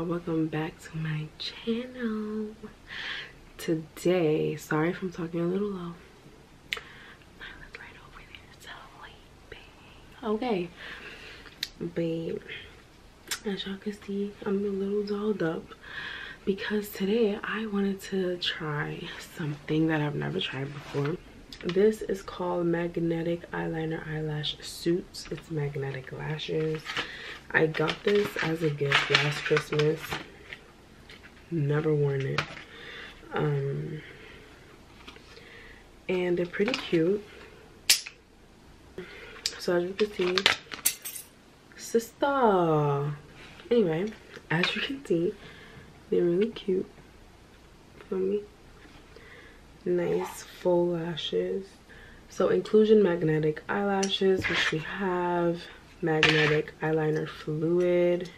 y'all welcome back to my channel. Today sorry if i'm talking a little low. Right there. Okay. Babe as y'all can see i'm a little dolled up because today i wanted to try something that i've never tried before this is called magnetic eyeliner eyelash suits. It's magnetic lashes. I got this as a gift last christmas. Never worn it. Um and they're pretty cute. So as you can see sister. Anyway as you can see they're really cute for me nice full lashes. So inclusion magnetic eyelashes which we have magnetic eyeliner fluid.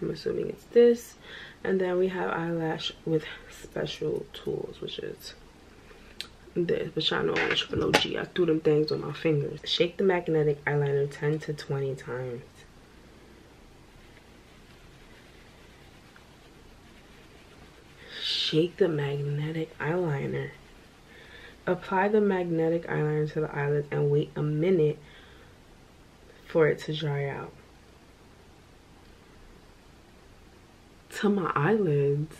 I'm assuming it's this. And then we have eyelash with special tools which is this but y'all know i'm triple og i threw them things on my fingers. Shake the magnetic eyeliner 10 to 20 times shake the magnetic eyeliner. Apply the magnetic eyeliner to the eyelids and wait a minute for it to dry out. To my eyelids?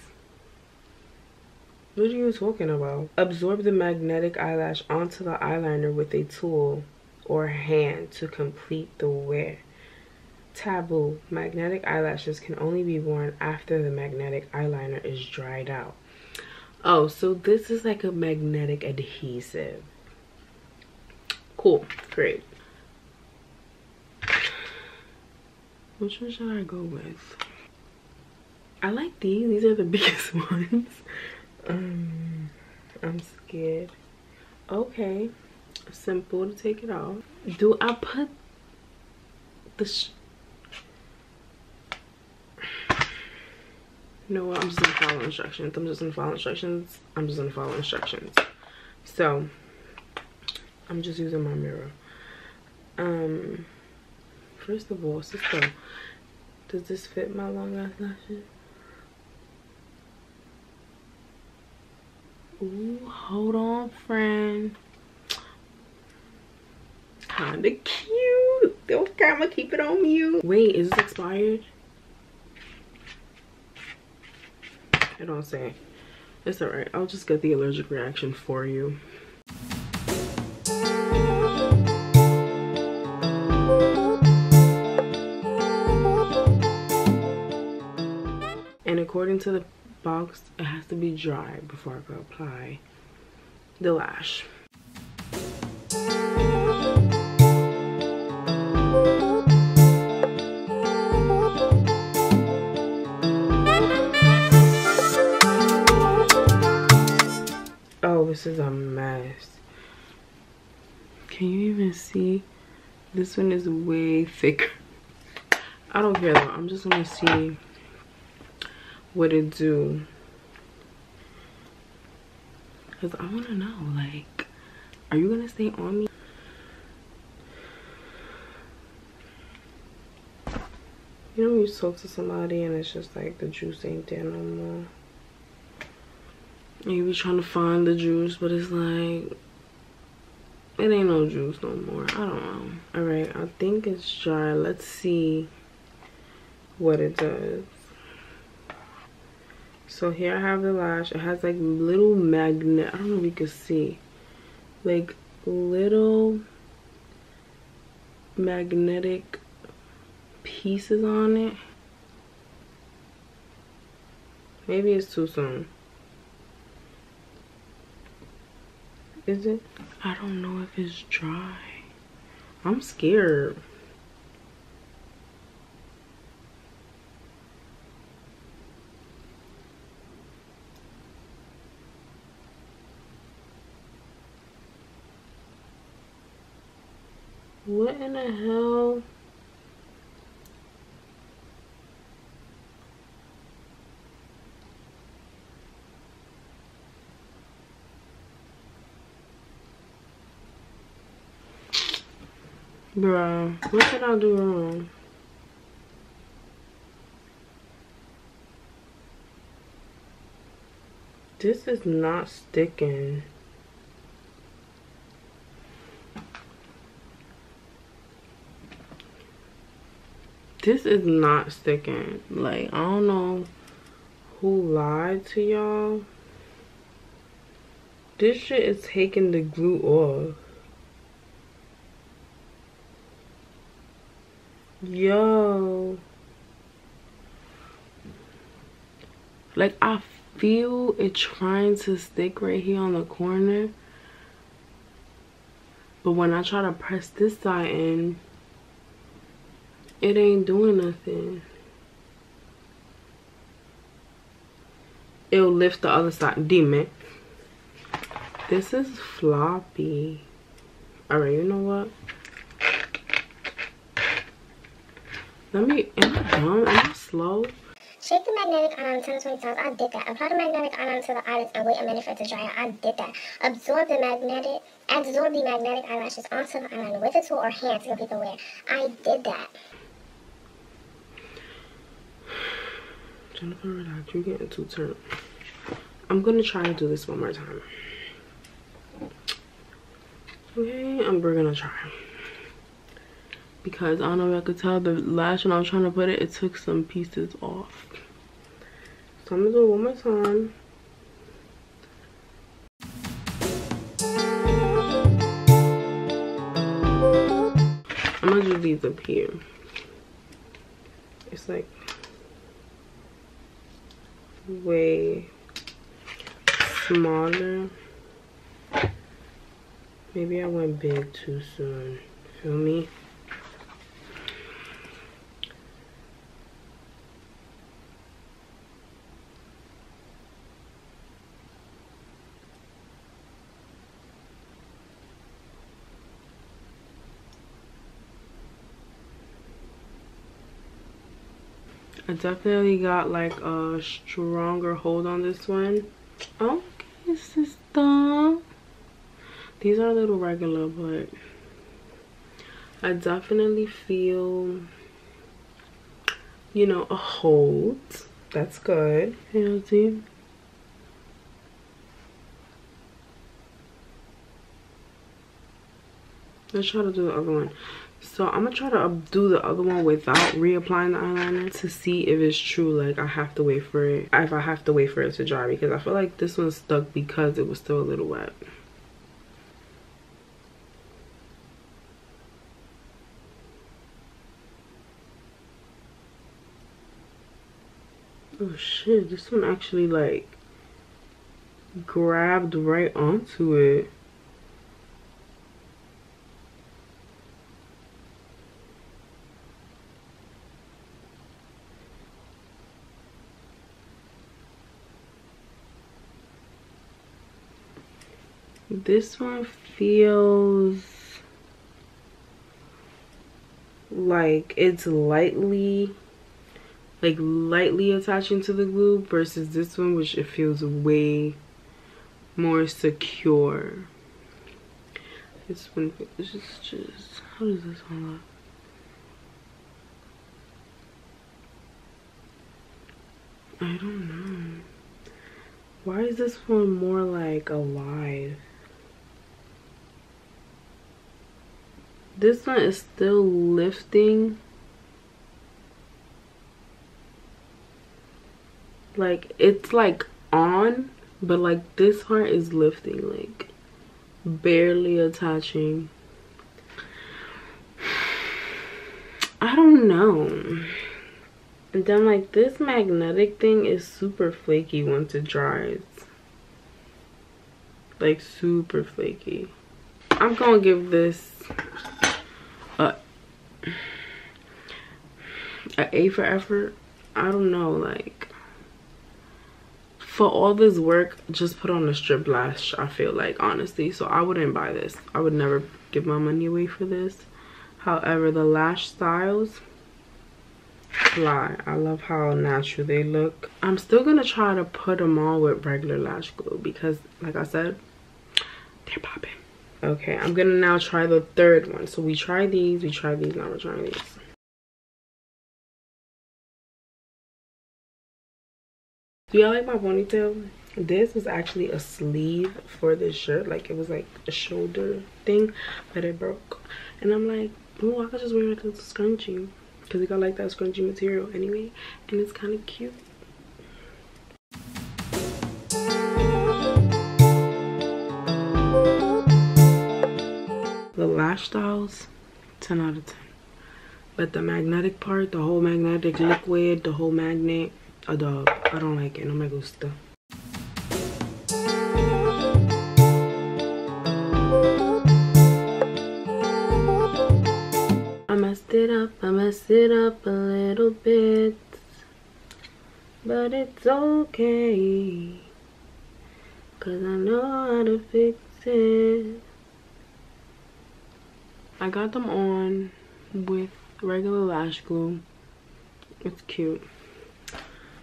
What are you talking about? Absorb the magnetic eyelash onto the eyeliner with a tool or hand to complete the wear. Taboo. Magnetic eyelashes can only be worn after the magnetic eyeliner is dried out. Oh, so this is like a magnetic adhesive. Cool, great. Which one should I go with? I like these. These are the biggest ones. Um, I'm scared. Okay, simple to take it off. Do I put the you know what? I'm just gonna follow instructions. I'm just gonna follow instructions. I'm just gonna follow instructions. So i'm just using my mirror. Um first of all sister does this fit my long ass lashes? Ooh, hold on friend. Kinda cute. Don't camera keep it on mute. Wait is this expired Don't say. It's alright. I'll just get the allergic reaction for you. And according to the box, it has to be dry before I can apply the lash. This is a mess. Can you even see? This one is way thicker. I don't care though. I'm just gonna see what it do. Because i want to know like are you gonna stay on me? You know you talk to somebody and it's just like the juice ain't there no more you be trying to find the juice, but it's like it ain't no juice no more. I don't know. All right, I think it's dry. Let's see what it does. So here I have the lash. It has like little magnet. I don't know if you can see. Like little magnetic pieces on it. Maybe it's too soon. Is it? I don't know if it's dry. I'm scared. What in the hell? Bro, what did I do wrong? This is not sticking. This is not sticking. Like, I don't know who lied to y'all. This shit is taking the glue off. Yo. Like, I feel it trying to stick right here on the corner. But when I try to press this side in, it ain't doing nothing. It'll lift the other side. Demon. This is floppy. Alright, you know what? Let me, am I dumb? Am I slow? Shake the magnetic iron 10 to 20 times. I did that. Apply the magnetic iron to the eyelids and wait a minute for it to dry out. I did that. Absorb the magnetic, absorb the magnetic eyelashes onto the eyeliner with a tool or hand to complete the wear. I did that. Jennifer, relax. You're getting too turned. I'm gonna try to do this one more time. Okay, and we're gonna try. Because I don't know if I could tell the lash when I was trying to put it, it took some pieces off. So I'm gonna do it one more time. I'm gonna do these up here. It's like way smaller. Maybe I went big too soon. Feel me? I definitely got like a stronger hold on this one. Okay, sister. These are a little regular, but I definitely feel, you know, a hold. That's good. See? Let's try to do the other one so i'm gonna try to do the other one without reapplying the eyeliner to see if it's true like i have to wait for it if i have to wait for it to dry because i feel like this one stuck because it was still a little wet. Oh shit this one actually like grabbed right onto it this one feels like it's lightly like lightly attaching to the glue versus this one which it feels way more secure. This one is just, just how does this one look? I don't know. Why is this one more like alive this one is still lifting. Like it's like on but like this part is lifting like barely attaching. I don't know. And then like this magnetic thing is super flaky once it dries. Like super flaky. I'm gonna give this a A for effort. I don't know, like for all this work, just put on a strip lash, I feel like, honestly. So I wouldn't buy this. I would never give my money away for this. However, the lash styles fly. I love how natural they look. I'm still going to try to put them on with regular lash glue because, like I said, they're popping. Okay, I'm gonna now try the third one. So we tried these, we tried these, now we're trying these. Do y'all like my ponytail? this was actually a sleeve for this shirt. Like it was like a shoulder thing but it broke. And i'm like oh i could just wear it as a scrunchie. Because it got like that scrunchie material anyway and it's kind of cute. The lash styles 10 out of 10 but the magnetic part the whole magnetic liquid the whole magnet a dog. I don't like it no me gusta I messed it up, I messed it up a little bit But it's okay Cause I know how to fix it. I got them on with regular lash glue. It's cute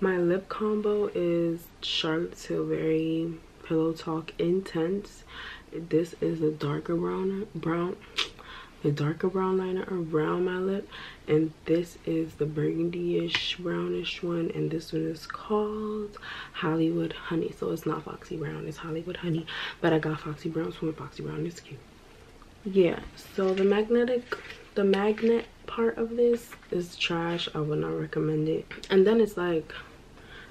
My lip combo is Charlotte Tilbury Pillow Talk Intense. This is a darker brown brown the darker brown liner around my lip. And this is the burgundy-ish brownish one. And this one is called hollywood honey. So it's not foxy brown it's hollywood honey. But i got foxy brown so foxy brown is cute. Yeah so the magnetic the magnet part of this is trash. I would not recommend it. And then it's like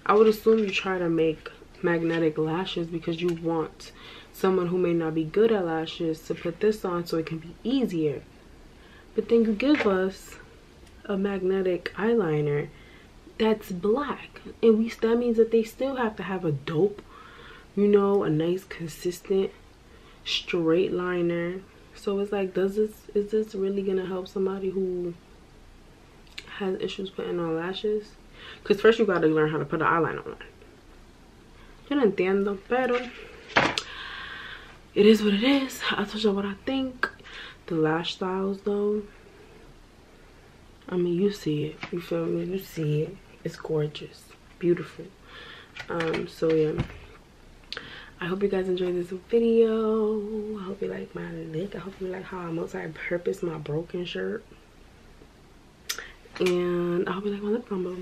i would assume you try to make magnetic lashes because you want someone who may not be good at lashes to put this on so it can be easier. But then you give us a magnetic eyeliner that's black. And we that means that they still have to have a dope, you know, a nice consistent straight liner. So it's like, does this, is this really gonna help somebody who has issues putting on lashes? Because first you gotta learn how to put an eyeliner on. Yo no entiendo, pero it is what it is. I told you what i think. The lash styles though i mean you see it. You feel me? You see it. It's gorgeous. Beautiful. Um so yeah. I hope you guys enjoyed this video. I hope you like my look. I hope you like how i multi-purpose my broken shirt. And i hope you like my lip combo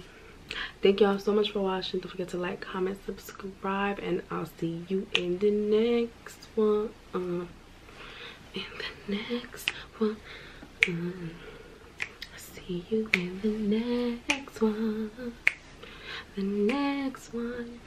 thank y'all so much for watching. Don't forget to like comment subscribe and i'll see you in the next one. Uh, in the next one. Uh, see you in the next one. The next one